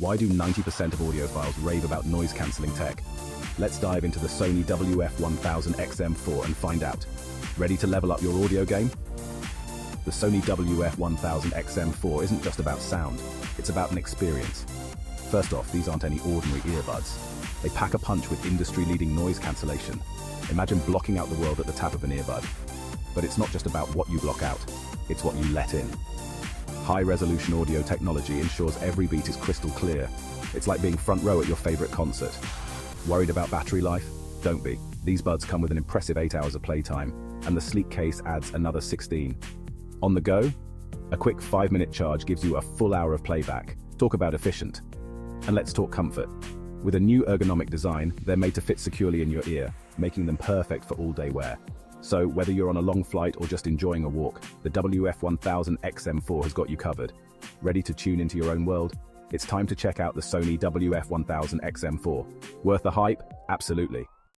Why do 90% of audiophiles rave about noise-cancelling tech? Let's dive into the Sony WF-1000XM4 and find out. Ready to level up your audio game? The Sony WF-1000XM4 isn't just about sound, it's about an experience. First off, these aren't any ordinary earbuds. They pack a punch with industry-leading noise cancellation. Imagine blocking out the world at the tap of an earbud. But it's not just about what you block out, it's what you let in. High-resolution audio technology ensures every beat is crystal clear. It's like being front row at your favorite concert. Worried about battery life? Don't be. These buds come with an impressive 8 hours of playtime, and the sleek case adds another 16. On the go? A quick 5-minute charge gives you a full hour of playback. Talk about efficient. And let's talk comfort. With a new ergonomic design, they're made to fit securely in your ear, making them perfect for all-day wear. So, whether you're on a long flight or just enjoying a walk, the WF-1000 XM4 has got you covered. Ready to tune into your own world? It's time to check out the Sony WF-1000 XM4. Worth the hype? Absolutely.